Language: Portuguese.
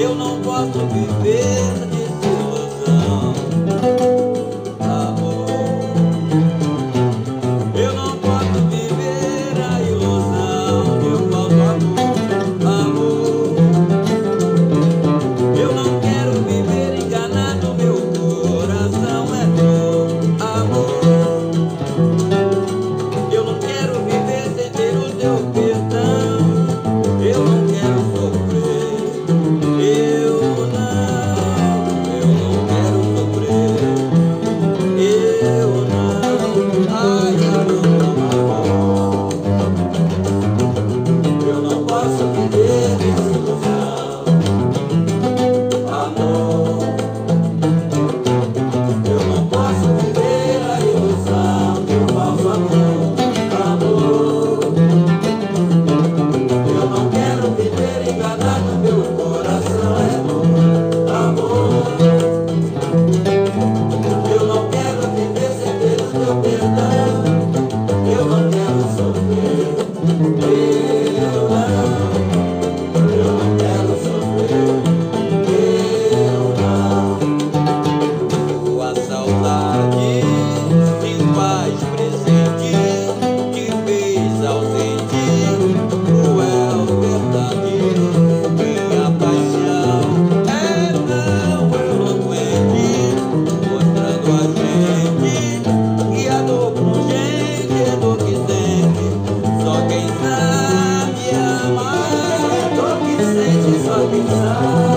Eu não posso viver amar, tô que sente sua visão.